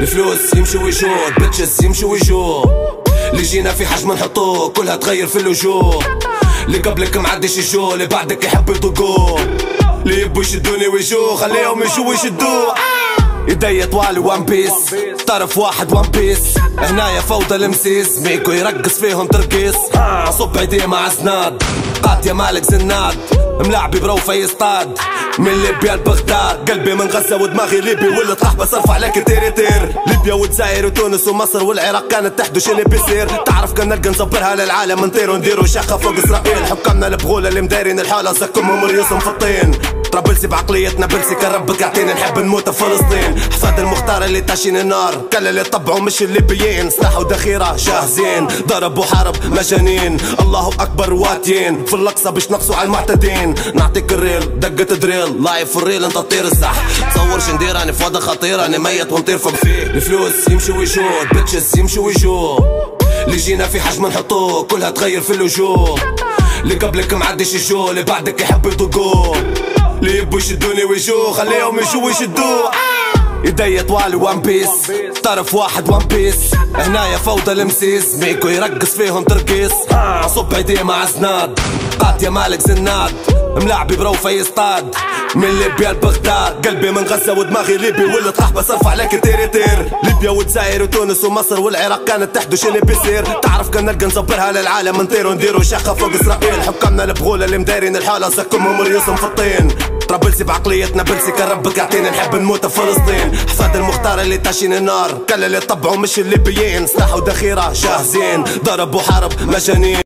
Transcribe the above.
الفلوس يمشي ويجور بتشز يمشي ويجور اللي جينا في حجم نحطوه كلها تغير في الوجوه اللي قبلك معدش يجو اللي بعدك يحب يطقوه اللي يبوا يشدوني ويجو خليهم يجوا ويشدوه ايديا طوالي وان بيس طرف واحد وان بيس هنايا فوضى المسيس. ميكو يرقص فيهم ترقيص. صب عيدية مع زناد قات يا مالك زناد. ملاعبي بروفة يصطاد من ليبيا لبغداد. قلبي من غزة ودماغي ليبي. واللي طاح بس ارفع لك تيري تير ليبيا والجزائر وتونس ومصر والعراق كانت تحدث اللي بيصير. تعرف كان نلقى نصبرها للعالم. نطير ونديروا شقة فوق إسرائيل. حكامنا البغولة اللي مدايرين الحالة. زكمهم ريوسهم في الطين. طرابلسي بعقليتنا بلسي ربك يعطيني نحب نموت في فلسطين. حفاد المختار اللي تاشين النار كل اللي طبعوا مش الليبيين. سلاح وذخيرة جاهزين. ضرب وحرب مجانين. الله أكبر واتين. في اللقصة باش نقصوا على المعتدين. نعطيك الريل دقة دريل. لايف الريل انت طير الصح تصورش ندير اني في خطير اني ميت ونطير فوق فيه الفلوس يمشي ويجود بتشز يمشي ويجود اللي جينا في حجم نحطوه كلها تغير في الوجوه. اللي قبلك معدش يجو اللي بعدك يحب يطقوه. يشدوني ويجو خليهم يجوا ويشدوه ايديا طوالي وان بيس طرف واحد وان بيس هنايا فوضى المسيس. ميكو يرقص فيهم ترقيص. صب عيديه مع زناد قات يا مالك زناد. ملاعبي بروفة يصطاد من ليبيا لبغداد. قلبي من غزة ودماغي ليبي. واللي طاح بس ارفع لك تيري تير ليبيا والجزائر وتونس ومصر والعراق كانت تحدث اللي بيصير. تعرف كان نلقى نصبرها للعالم. نطير ونديروا شقة فوق إسرائيل. حكامنا البغولة اللي مدايرين الحالة. زكمهم ريوسهم في الطين طرابلسي بعقليتنا بلسي كان ربك يعطيني نحب نموت في فلسطين. حفاد المختار اللي تاشين النار. كل اللي طبعوا مش الليبيين. سلاح وذخيرة جاهزين ضرب وحرب مجانين.